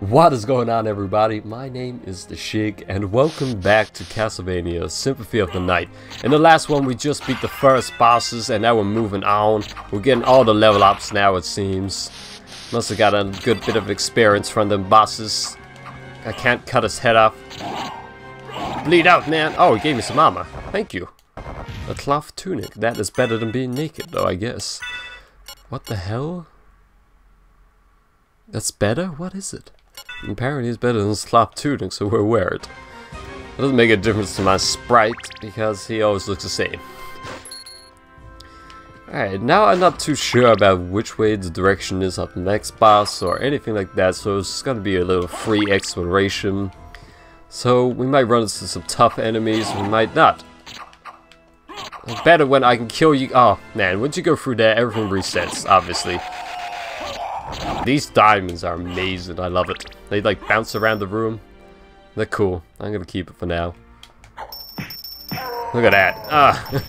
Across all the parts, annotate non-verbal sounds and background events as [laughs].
What is going on everybody? My name is The Shig and welcome back to Castlevania Symphony of the Night. In the last one we just beat the first bosses and now we're moving on. We're getting all the level ups now it seems. Must have got a good bit of experience from them bosses. I can't cut his head off. Bleed out man! Oh he gave me some armor. Thank you. A cloth tunic. That is better than being naked though I guess. What the hell? That's better? What is it? Apparently it's better than Slop Tunic, so we'll wear it. It doesn't make a difference to my sprite, because he always looks the same. Alright, now I'm not too sure about which way the direction is of the next boss or anything like that, so it's gonna be a little free exploration. So we might run into some tough enemies, we might not. better when I can kill you- oh man, once you go through there, everything resets, obviously. These diamonds are amazing. I love it. They like bounce around the room. They're cool. I'm gonna keep it for now. Look at that. Ah.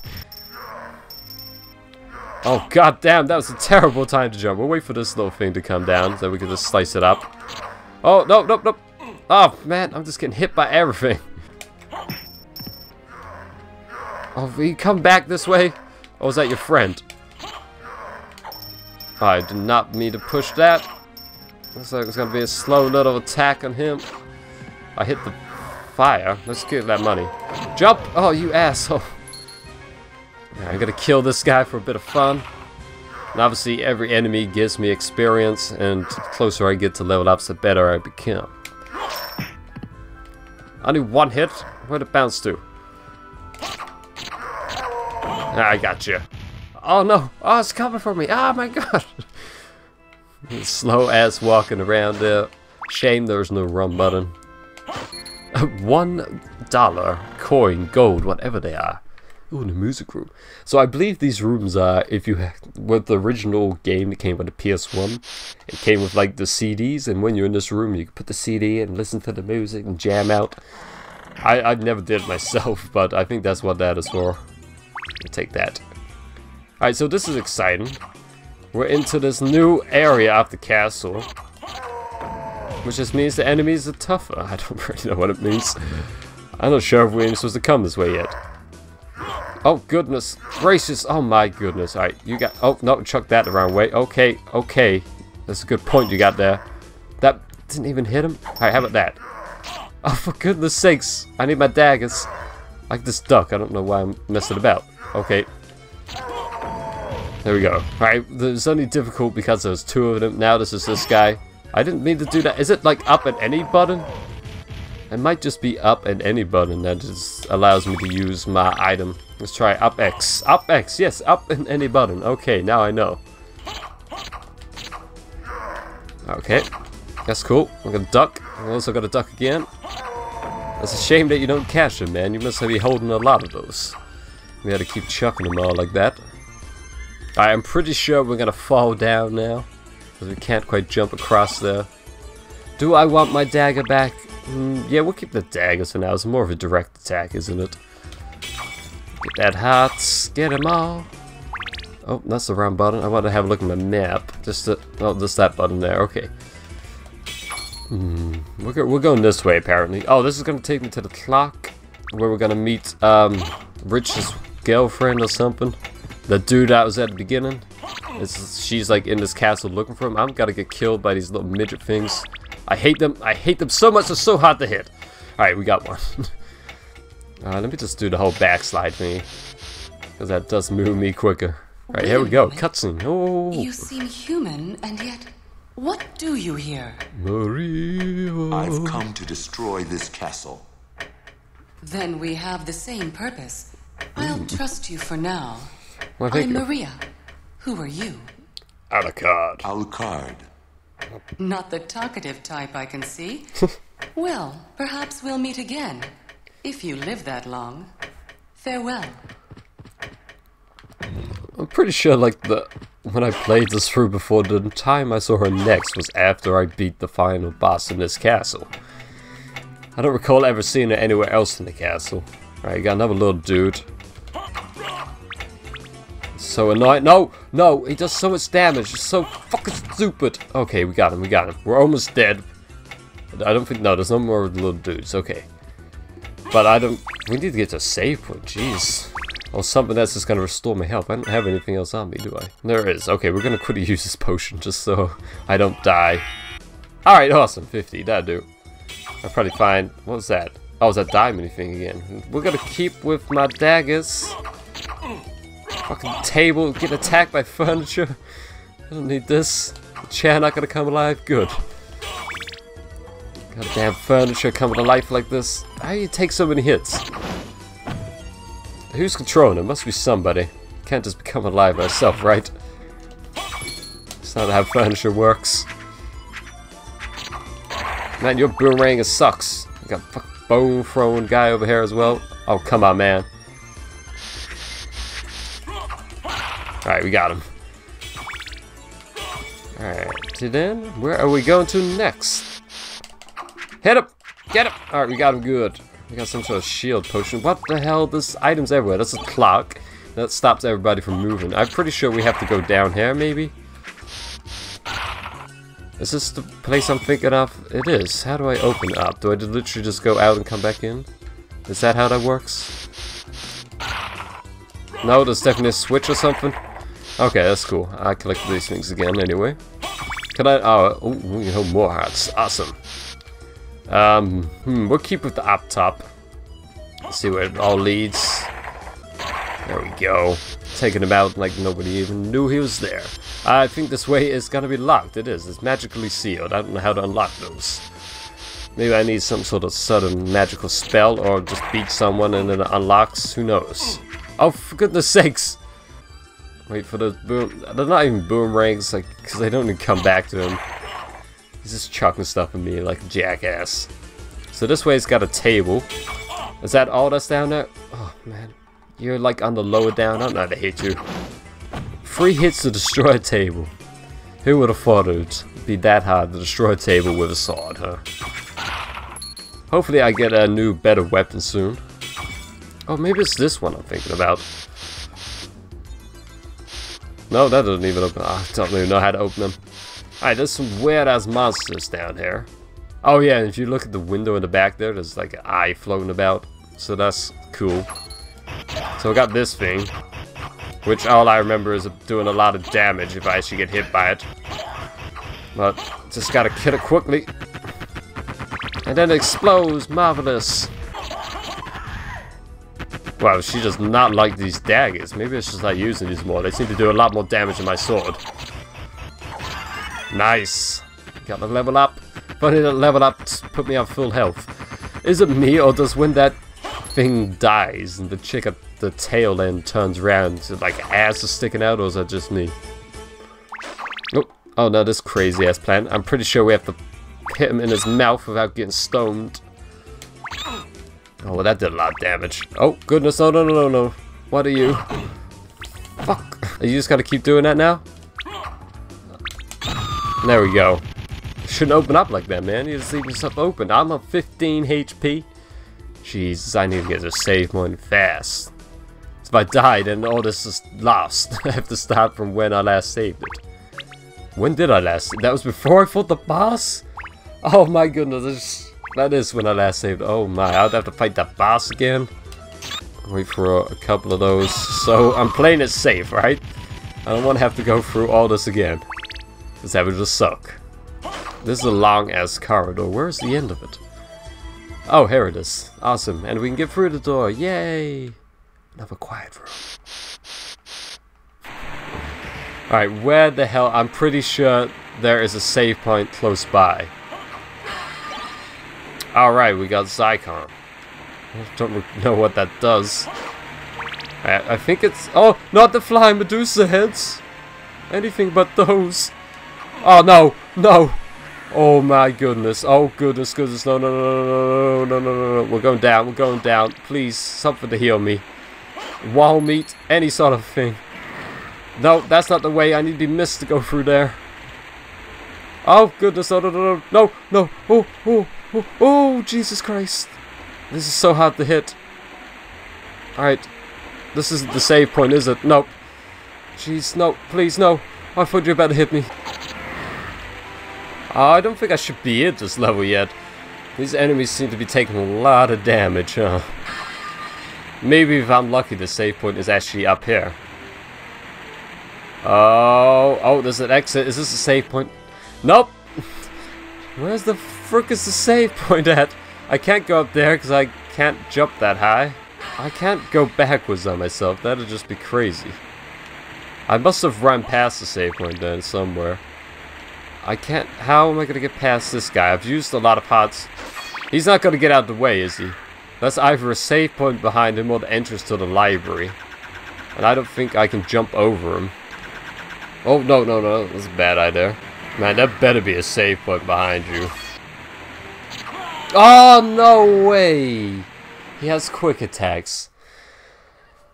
[laughs] oh god damn, that was a terrible time to jump. We'll wait for this little thing to come down so we can just slice it up. Oh no no no. Oh man, I'm just getting hit by everything. [laughs] Oh, you come back this way? Or was that your friend? I did not mean to push that. Looks like it's gonna be a slow little attack on him. I hit the fire. Let's get that money. Jump! Oh, you asshole. I'm gonna kill this guy for a bit of fun. And obviously, every enemy gives me experience, and the closer I get to level ups, the better I become. Only one hit? Where'd it bounce to? Ah, I got you. Oh no! Oh, it's coming for me! Oh my god! [laughs] Slow ass walking around there. Shame there's no run button. Uh, one dollar, coin, gold, whatever they are. Ooh, the music room. So I believe these rooms are, if you, with the original game that came with the PS1, it came with like the CDs, and when you're in this room, you can put the CD and listen to the music and jam out. I, I never did it myself, but I think that's what that is for. I'll take that. Alright, so this is exciting. We're into this new area of the castle. Which just means the enemies are tougher. [laughs] I don't really know what it means. I'm not sure if we're supposed to come this way yet. Oh, goodness. Gracious. Oh, my goodness. Alright, you got... Oh, no, chuck that the wrong way. Okay, okay. That's a good point you got there. That didn't even hit him? Alright, how about that? Oh, for goodness sakes. I need my daggers. Like this duck. I don't know why I'm messing about. Okay, there we go. Alright, there's only difficult because there's two of them. Now this is this guy. I didn't mean to do that. Is it like up at any button? It might just be up at any button that just allows me to use my item. Let's try up X. Up X, yes, up in any button. Okay, now I know. Okay, that's cool. I'm gonna duck. I'm also gonna duck again. It's a shame that you don't catch them, man. You must be holding a lot of those. We had to keep chucking them all like that. I'm pretty sure we're gonna fall down now. Because we can't quite jump across there. Do I want my dagger back? Mm, yeah, we'll keep the dagger for now. It's more of a direct attack, isn't it? Get that hearts. Get them all. Oh, that's the wrong button. I want to have a look at my map. Just to, oh, just that button there. Okay. Hmm. We're, we're going this way, apparently. Oh, this is going to take me to the clock. Where we're going to meet, um, Rich's girlfriend or something. The dude that was at the beginning, it's, she's like in this castle looking for him. I'm gonna get killed by these little midget things. I hate them. I hate them so much. They're so hard to hit. Alright, we got one. [laughs] uh, let me just do the whole backslide thing, Because that does move me quicker. Alright, here we go. Cutscene. Oh. You seem human, and yet... What do you here? Maria. I've come to destroy this castle. Then we have the same purpose. I'll trust you for now. Well, thank I'm you. Maria. Who are you? Alucard. Alucard. Not the talkative type, I can see. [laughs] well, perhaps we'll meet again. If you live that long. Farewell. I'm pretty sure, like, the when I played this through before, the time I saw her next was after I beat the final boss in this castle. I don't recall ever seeing her anywhere else in the castle. Alright, got another little dude. So annoying. No, no, he does so much damage. It's so fucking stupid. Okay, we got him, we got him. We're almost dead. I don't think, no, there's no more little dudes, okay. But I don't, we need to get to save point, jeez. Or something that's just gonna restore my health. I don't have anything else on me, do I? There is. Okay, we're gonna quickly [laughs] use this potion just so I don't die. Alright, awesome. 50, that'll do. I'll probably find, what was that? Oh, was that diamond thing again? We're gonna keep with my daggers. Fucking table, get attacked by [laughs] furniture. I don't need this. Chair not gonna come alive? Good. Goddamn furniture coming to life like this. How do you take so many hits? Who's controlling it? Must be somebody. Can't just become alive by itself, right? It's not how furniture works. Man, your boomerang sucks. You got a bone throwing guy over here as well. Oh, come on, man. Alright, we got him. Alright, so then, where are we going to next? Hit him! Get him! Alright, we got him good. We got some sort of shield potion. What the hell? There's items everywhere. That's a clock. That stops everybody from moving. I'm pretty sure we have to go down here, maybe? Is this the place I'm thinking of? It is. How do I open up? Do I literally just go out and come back in? Is that how that works? No, there's definitely a switch or something. Okay, that's cool. I collect these things again anyway. Can I? Oh, ooh, we more hearts. Awesome. Um, hmm, we'll keep with the up top. Let's see where it all leads. There we go. Taking him out like nobody even knew he was there. I think this way is gonna be locked. It is. It's magically sealed. I don't know how to unlock those. Maybe I need some sort of sudden magical spell or just beat someone and then it unlocks. Who knows? Oh, for goodness [laughs] sakes! Wait for the boom. They're not even boomerangs, like, because they don't even come back to him. He's just chucking stuff at me like a jackass. So this way it's got a table. Is that all that's down there? Oh, man. You're like on the lower down. I don't know how to hit you. Three hits to destroy a table. Who would have thought it would be that hard to destroy a table with a sword, huh? Hopefully I get a new, better weapon soon. Oh, maybe it's this one I'm thinking about. No, that doesn't even open. Ah, I don't even know how to open them. Alright, there's some weird-ass monsters down here. Oh yeah, if you look at the window in the back there, there's like an eye floating about. So that's cool. So I got this thing. Which all I remember is doing a lot of damage if I actually get hit by it. But just gotta kill it quickly. And then it explodes. Marvelous. Wow, she does not like these daggers. Maybe it's just not using these more. They seem to do a lot more damage than my sword. Nice. Got the level up. Funny that level up put me on full health. Is it me or does when that thing dies and the chick at the tail end turns around, like ass is sticking out or is that just me? Oh, oh no, this crazy ass plant. I'm pretty sure we have to hit him in his mouth without getting stoned. Oh, well, that did a lot of damage. Oh, goodness. Oh, no, no, no, no. What are you? Fuck. You just gotta keep doing that now? There we go. Shouldn't open up like that, man. You just leave yourself open. I'm on 15 HP. Jesus, I need to get a save point fast. If I die, then all this is lost. [laughs] I have to start from when I last saved it. When did I last? That was before I fought the boss? Oh my goodness. That is when I last saved. Oh my, I'd have to fight that boss again. Wait for a, a couple of those. So I'm playing it safe, right? I don't want to have to go through all this again. Because that would just suck. This is a long ass corridor. Where's the end of it? Oh, here it is. Awesome. And we can get through the door. Yay! Another quiet room. Alright, where the hell? I'm pretty sure there is a save point close by. Alright, we got Zircon. Don't know what that does. I, I think it's... Oh, not the flying Medusa heads! Anything but those. Oh, no! No! Oh my goodness. Oh goodness, goodness. No, no, no, no, no, no, no, no. We're going down. We're going down. Please, something to heal me. Wall meat. Any sort of thing. No, that's not the way. I need to be mist to go through there. Oh goodness. No, no, no, no. No, no. Oh, oh, oh, oh, Jesus Christ. This is so hard to hit. Alright. This isn't the save point, is it? Nope. Jeez, no. Please, no. I thought you about to hit me. Oh, I don't think I should be at this level yet. These enemies seem to be taking a lot of damage, huh? Maybe if I'm lucky the save point is actually up here. Oh, oh, there's an exit. Is this a save point? Nope. [laughs] Where's the frick is the save point [laughs] at? I can't go up there because I can't jump that high. I can't go backwards on myself. That'd just be crazy. I must have run past the save point then somewhere. I can't... How am I to get past this guy? I've used a lot of pots. He's not to get out of the way, is he? That's either a save point behind him or the entrance to the library. And I don't think I can jump over him. Oh, no, no, no. That's a bad idea. Man, that better be a save point behind you. Oh, no way! He has quick attacks.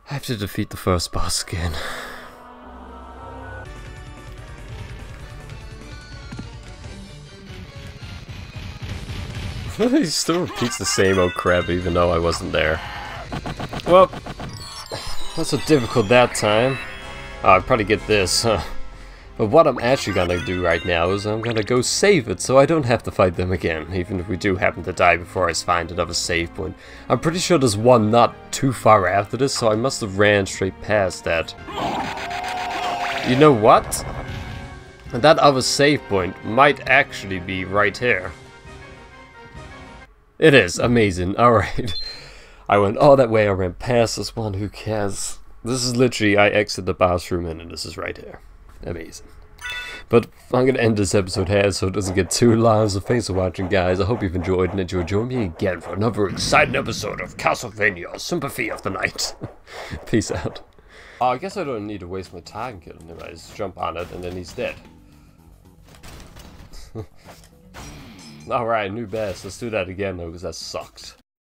I have to defeat the first boss again. [laughs] he still repeats the same old crap even though I wasn't there. Well, not so difficult that time. Oh, ah, I'd probably get this, huh? But what I'm actually gonna do right now is I'm gonna go save it so I don't have to fight them again, even if we do happen to die before I find another save point. I'm pretty sure there's one not too far after this, so I must have ran straight past that. You know what? That other save point might actually be right here. It is, amazing, [laughs] alright. I went all that way, I ran past this one, who cares? This is literally, I exit the bathroom and this is right here. Amazing. But I'm going to end this episode here so it doesn't get too long. So thanks for watching, guys. I hope you've enjoyed and that you'll join me again for another exciting episode of Castlevania Symphony of the Night. [laughs] Peace out. Oh, I guess I don't need to waste my time killing him. I just jump on it and then he's dead. [laughs] Alright, new best. Let's do that again though, because that sucks.